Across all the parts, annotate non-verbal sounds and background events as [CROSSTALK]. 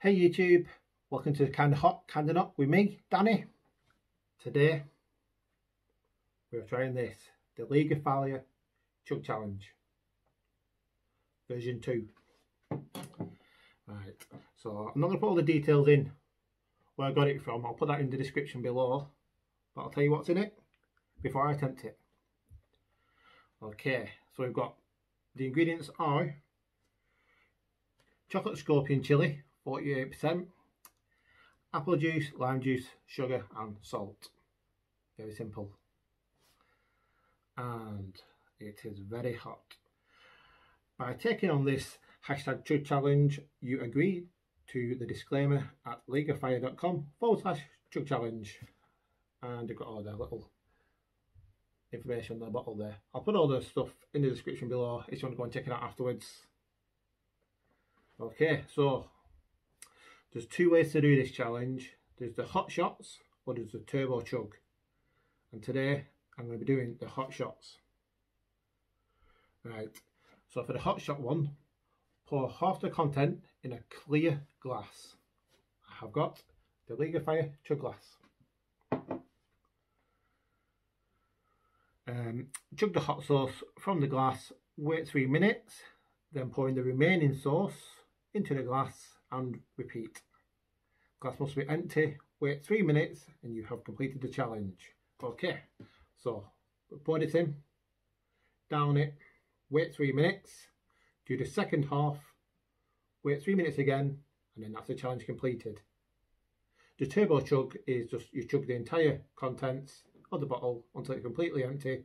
Hey YouTube, welcome to Kinda Hot, Kinda Not with me, Danny. Today, we're trying this, the League of Fire Chug Challenge, version 2. Right, so I'm not going to put all the details in where I got it from, I'll put that in the description below, but I'll tell you what's in it before I attempt it. Okay, so we've got, the ingredients are chocolate scorpion chili, 48%, apple juice, lime juice, sugar and salt. Very simple. And it is very hot. By taking on this hashtag chug challenge, you agree to the disclaimer at leagueoffire.com forward slash chug challenge. And you've got all their little information on the bottle there. I'll put all the stuff in the description below if you want to go and check it out afterwards. Okay, so there's two ways to do this challenge. There's the hot shots or there's the turbo chug. And today I'm going to be doing the hot shots. Right, so for the hot shot one, pour half the content in a clear glass. I have got the League of Fire chug glass. Um, chug the hot sauce from the glass, wait three minutes, then pour in the remaining sauce into the glass and repeat. Glass must be empty, wait three minutes and you have completed the challenge. Okay, so pour it in, down it, wait three minutes, do the second half, wait three minutes again, and then that's the challenge completed. The turbo chug is just you chug the entire contents of the bottle until it's completely empty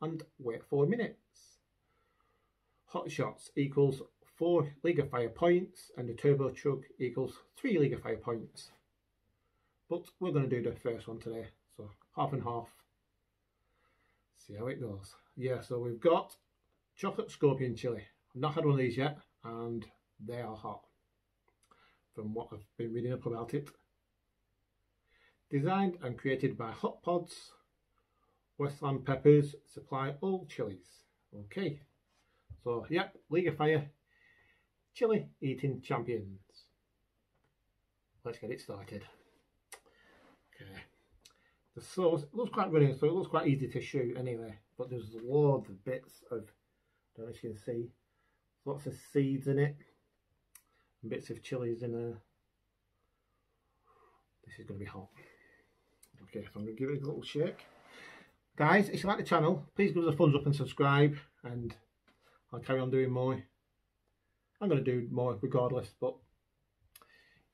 and wait four minutes. Hot shots equals 4 League of Fire points and the Turbo Chug equals 3 League of Fire points. But we're going to do the first one today, so half and half. See how it goes. Yeah, so we've got chocolate scorpion chili. I've not had one of these yet and they are hot from what I've been reading up about it. Designed and created by Hot Pods, Westland Peppers supply all chilies. Okay, so yep, League of Fire chili eating champions. Let's get it started. Okay. The sauce looks quite running, so it looks quite easy to shoot anyway. But there's loads of bits of, I don't know if you can see, lots of seeds in it. And bits of chilies in there. This is going to be hot. Okay, so I'm going to give it a little shake. Guys, if you like the channel, please give us a thumbs up and subscribe. And I'll carry on doing more. I'm going to do more regardless, but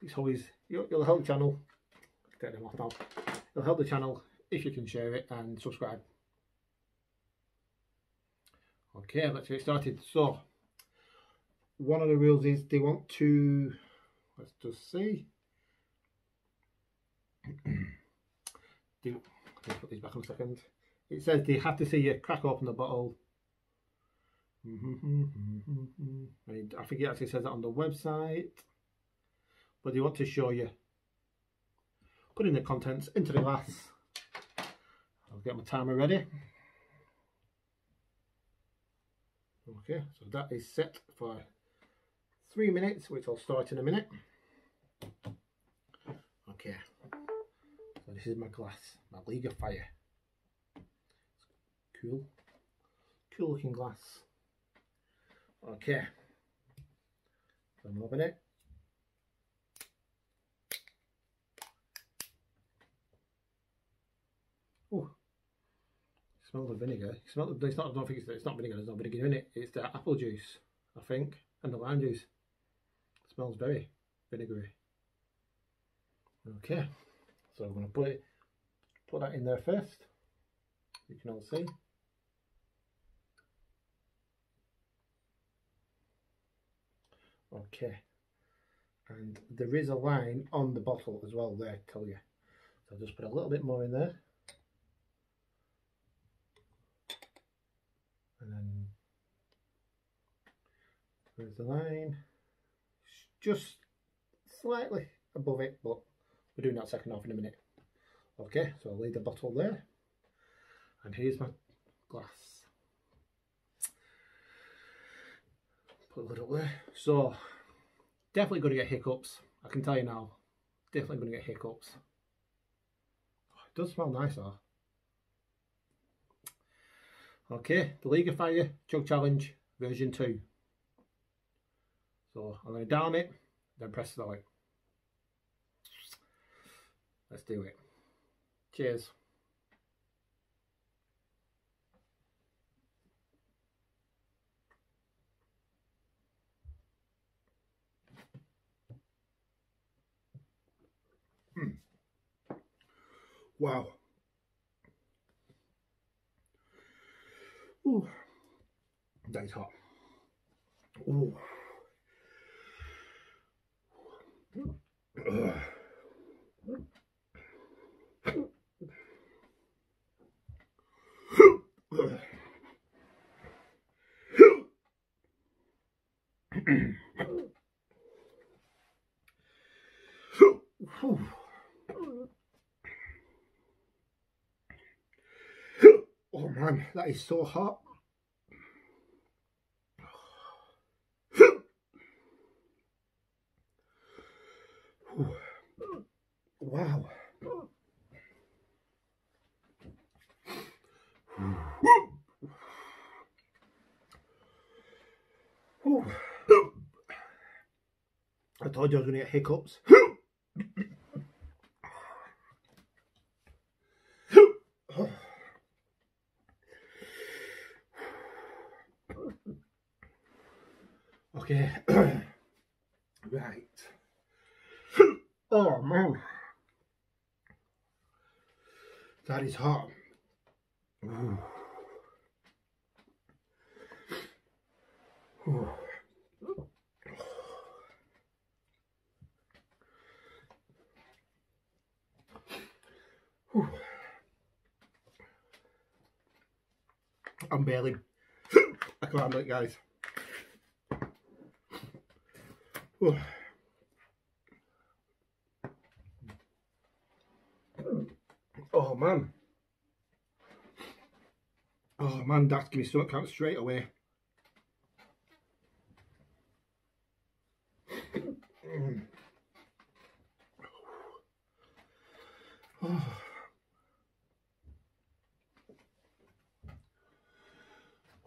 it's always, you'll help the channel, take them off now, it'll help the channel if you can share it and subscribe. Okay, let's get started. So, one of the rules is they want to, let's just see, [CLEARS THROAT] do, put these back in a second. It says they have to see you crack open the bottle. [LAUGHS] I think it actually says that on the website. But they want to show you putting the contents into the glass. I'll get my timer ready. Okay, so that is set for three minutes, which I'll start in a minute. Okay, so this is my glass, my League of Fire. Cool, cool looking glass. Okay. So I'm open it. Oh, smell the vinegar. Smell the, it's not. I don't think it's, it's not vinegar. There's no vinegar in it. It's the apple juice, I think, and the lime juice. It smells very vinegary. Okay, so I'm going to put it, put that in there first. You can all see. Okay. And there is a line on the bottle as well there tell you. So I'll just put a little bit more in there. And then there's the line. Just slightly above it but we're doing that second half in a minute. Okay so I'll leave the bottle there. And here's my glass put up. So definitely going to get hiccups. I can tell you now, definitely going to get hiccups. It does smell nice though. Okay, the League of Fire Chug Challenge version 2. So I'm going to down it, then press start. Let's do it. Cheers. Wow. Ooh. That is hot. Ooh. Ugh. Oh man, that is so hot. [SIGHS] Wow. [SIGHS] [SIGHS] I told you I was going to get hiccups. Okay. [CLEARS THROAT] right. [CLEARS THROAT] Oh man. That is hot. I'm barely. [CLEARS THROAT] I can't handle it, guys. Oh man. Oh man, that's giving me stomach cramp straight away. Mm. Oh.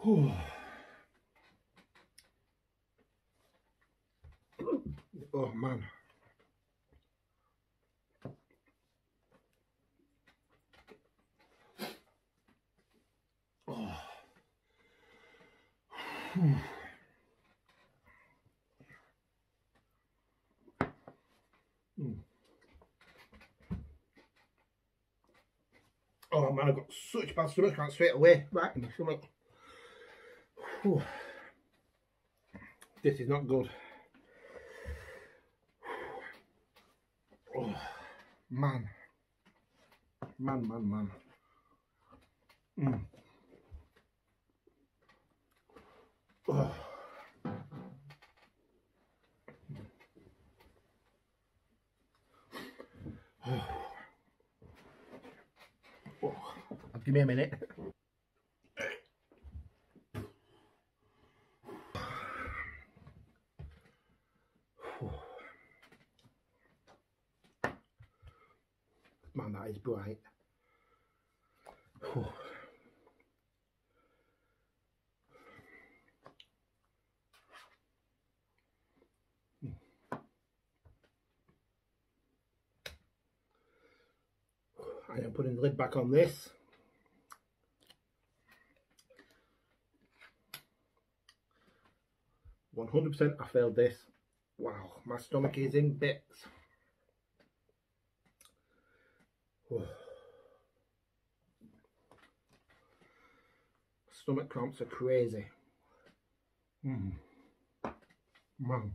Oh. oh man. Oh. [SIGHS] Oh man, I've got such bad stomach cramp straight away, right in my stomach. Whew. This is not good. [SIGHS] Oh, man. Man, man, man. Mm. Oh. Oh. Oh. Give me a minute. Man, that is bright. I am putting the lid back on this. One hundred percent I failed this. Wow, my stomach is in bits. [SIGHS] Stomach cramps are crazy. Mm. Man.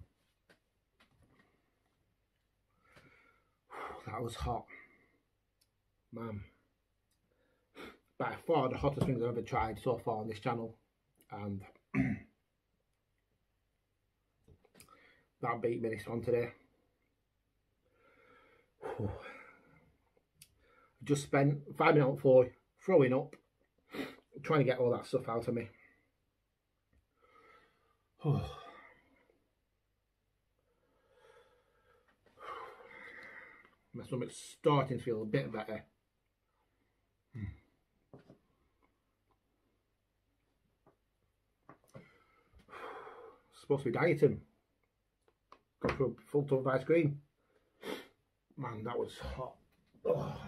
[SIGHS] That was hot. Man. By far the hottest things I've ever tried so far on this channel. And that beat me this one today. Just spent five minutes for throwing up, trying to get all that stuff out of me. [SIGHS] My stomach's starting to feel a bit better. [SIGHS] Supposed to be dieting. A full of ice cream. Man, that was hot. [SIGHS]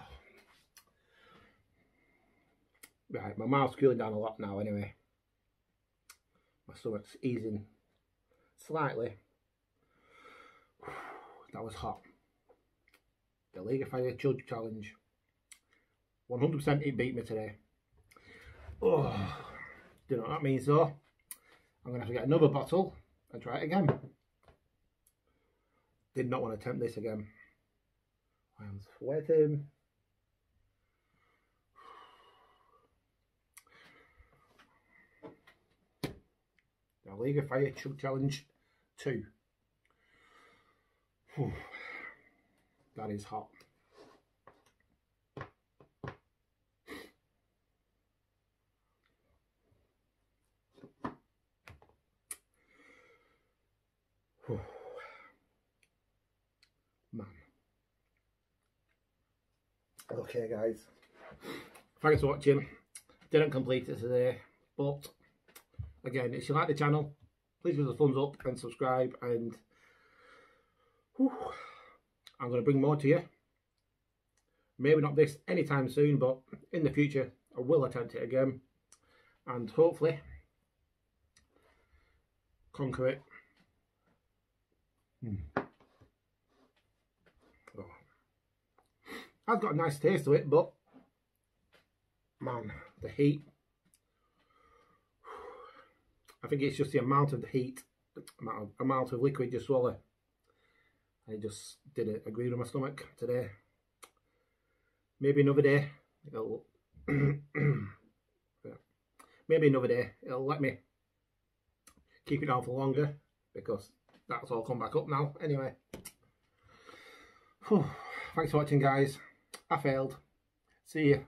Right, my mouth's cooling down a lot now anyway. My stomach's easing slightly. [SIGHS] That was hot. The League of Fire Chug Challenge. 100% it beat me today. Oh, [SIGHS] do you know what that means though? I'm going to have to get another bottle and try it again. Did not want to attempt this again. I'm sweating. The League of Fire Chug Challenge 2. Whew. That is hot. Man. Okay guys. Thanks for watching. Didn't complete it today, but again, if you like the channel, please give us a thumbs up and subscribe and whew, I'm going to bring more to you. Maybe not this anytime soon, but in the future I will attempt it again and hopefully conquer it. Hmm. Oh. I've got a nice taste to it, but man, the heat. I think it's just the amount of the heat, amount of, amount of liquid you swallow. I just didn't agree with my stomach today. Maybe another day. It'll [CLEARS THROAT] maybe another day. It'll let me keep it down for longer because that's all come back up now. Anyway, thanks for watching, guys. I failed. See you.